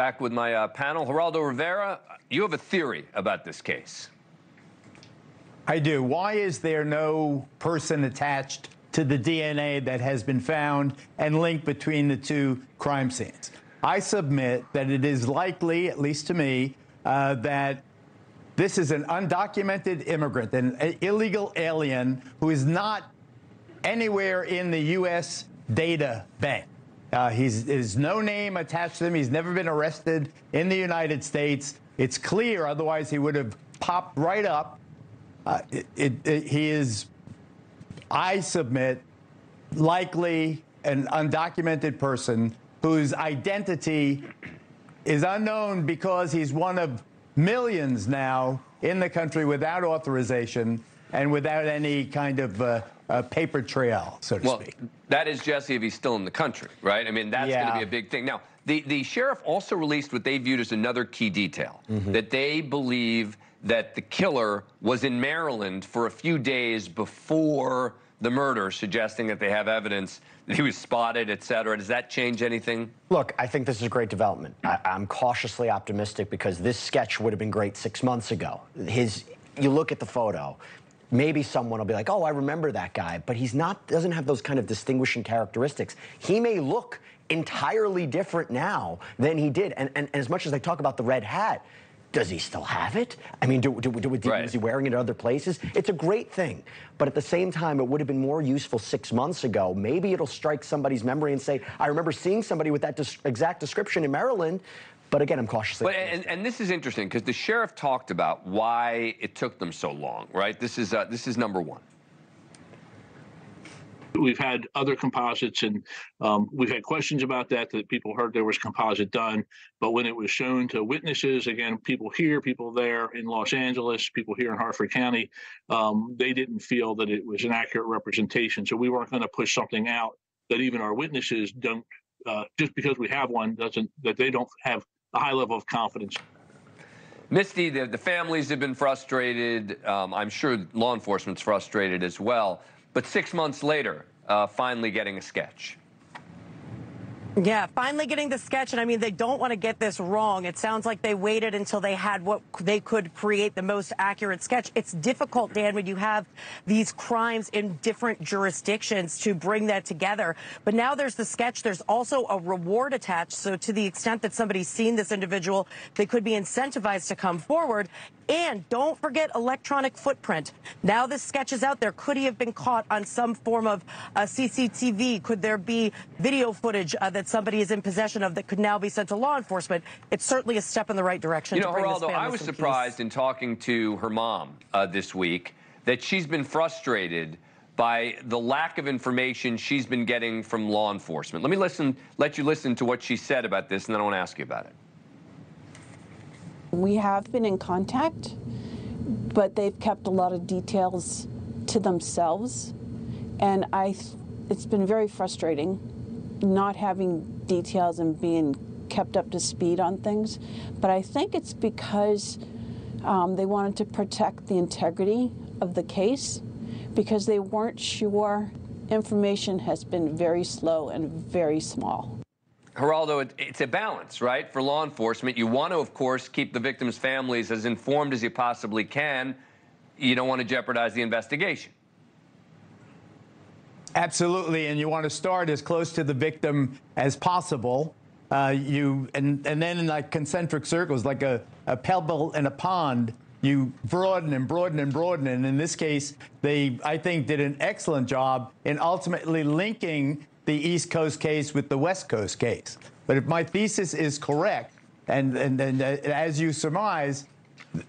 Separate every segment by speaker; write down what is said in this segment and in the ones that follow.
Speaker 1: Back with my uh, panel. Geraldo Rivera, you have a theory about this case.
Speaker 2: I do. Why is there no person attached to the DNA that has been found and linked between the two crime scenes? I submit that it is likely, at least to me, uh, that this is an undocumented immigrant, an illegal alien who is not anywhere in the U.S. data bank. Uh, he's there's no name attached to him. He's never been arrested in the United States. It's clear, otherwise he would have popped right up. Uh, it, it, it, he is, I submit, likely an undocumented person whose identity is unknown because he's one of millions now in the country without authorization and without any kind of uh, uh, paper trail, so to
Speaker 1: well,
Speaker 2: speak.
Speaker 1: That is Jesse if he's still in the country, right? I mean, that's yeah. going to be a big thing. Now, the, the sheriff also released what they viewed as another key detail mm -hmm. that they believe that the killer was in Maryland for a few days before the murder, suggesting that they have evidence that he was spotted, et cetera. Does that change anything?
Speaker 3: Look, I think this is a great development. I, am cautiously optimistic because this sketch would have been great six months ago. His, you look at the photo, maybe someone will be like, oh, I remember that guy, but he's not, doesn't have those kind of distinguishing characteristics. He may look entirely different now than he did. And, and, and as much as they talk about the red hat, does he still have it? I mean, do, do, do, right. is he wearing it at other places? It's a great thing. But at the same time, it would have been more useful six months ago. Maybe it'll strike somebody's memory and say, I remember seeing somebody with that exact description in Maryland. But again, I'm cautiously.
Speaker 1: But, and, and, this is interesting because the sheriff talked about why it took them so long, right? This is, uh, this is number one.
Speaker 4: We've had other composites, and um, we've had questions about that. That people heard there was composite done, but when it was shown to witnesses, again, people here, people there in Los Angeles, people here in Harford County, um, they didn't feel that it was an accurate representation. So we weren't going to push something out that even our witnesses don't. Uh, just because we have one doesn't that they don't have a high level of confidence.
Speaker 1: Misty, the, the families have been frustrated. Um, I'm sure law enforcement's frustrated as well. But six months later, uh, finally getting a sketch.
Speaker 5: Yeah, finally getting the sketch. And I mean, they don't want to get this wrong. It sounds like they waited until they had what they could create the most accurate sketch. It's difficult, Dan, when you have these crimes in different jurisdictions to bring that together. But now there's the sketch. There's also a reward attached. So to the extent that somebody's seen this individual, they could be incentivized to come forward. And don't forget electronic footprint. Now this sketch is out there. Could he have been caught on some form of uh, CCTV? Could there be video footage uh, that somebody is in possession of that could now be sent to law enforcement? It's certainly a step in the right direction.
Speaker 1: You know, Geraldo, I was surprised
Speaker 5: peace.
Speaker 1: in talking to her mom uh, this week that she's been frustrated by the lack of information she's been getting from law enforcement. Let me listen, let you listen to what she said about this, and then I want to ask you about it.
Speaker 6: We have been in contact, but they've kept a lot of details to themselves. And I, it's been very frustrating not having details and being kept up to speed on things. But I think it's because um, they wanted to protect the integrity of the case because they weren't sure. Information has been very slow and very small.
Speaker 1: Geraldo, it's a balance, right? For law enforcement, you want to, of course, keep the victims' families as informed as you possibly can. You don't want to jeopardize the investigation.
Speaker 2: Absolutely, and you want to start as close to the victim as possible. Uh, you and and then in like concentric circles, like a, a pebble in a pond, you broaden and broaden and broaden. And in this case, they I think did an excellent job in ultimately linking the East Coast case with the West Coast case. But if my thesis is correct, and, and, and uh, as you surmise,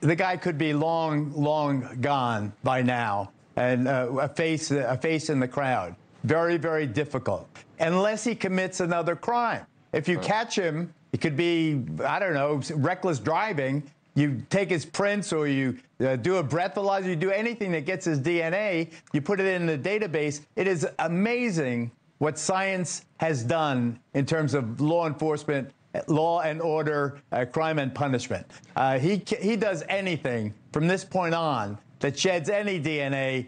Speaker 2: the guy could be long, long gone by now, and uh, a face, a face in the crowd. Very, very difficult, unless he commits another crime. If you catch him, it could be, I don't know, reckless driving. You take his prints or you uh, do a breathalyzer, you do anything that gets his DNA, you put it in the database. It is amazing what science has done in terms of law enforcement, law and order, uh, crime and punishment. Uh, he, he does anything from this point on that sheds any DNA,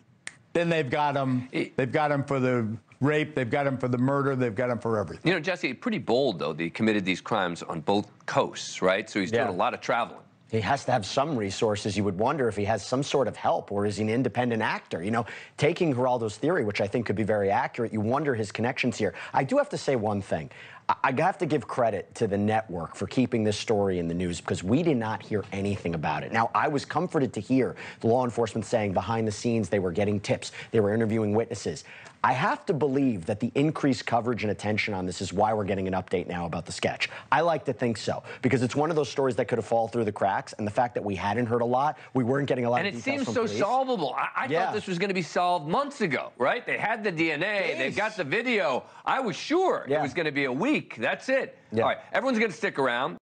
Speaker 2: then they've got him. They've got him for the rape, they've got him for the murder, they've got him for everything.
Speaker 1: You know, Jesse, pretty bold though. That he committed these crimes on both coasts, right? So he's
Speaker 3: Yeah.
Speaker 1: doing a lot of traveling.
Speaker 3: He has to have some resources. You would wonder if he has some sort of help or is he an independent actor? You know, taking Geraldo's theory, which I think could be very accurate, you wonder his connections here. I do have to say one thing. I- have to give credit to the network for keeping this story in the news because we did not hear anything about it. Now, I was comforted to hear the law enforcement saying behind the scenes they were getting tips, they were interviewing witnesses. I have to believe that the increased coverage and attention on this is why we're getting an update now about the sketch. I like to think so because it's one of those stories that could have fallen through the cracks, and the fact that we hadn't heard a lot, we weren't getting a lot
Speaker 1: And it seems so
Speaker 3: police.
Speaker 1: solvable. I, I
Speaker 3: Yeah.
Speaker 1: thought this was going to be solved months ago, right? They had the DNA, they've got the video. I was sure it was going to be a week. That's it.
Speaker 3: Yeah.
Speaker 1: All right, everyone's going to stick around.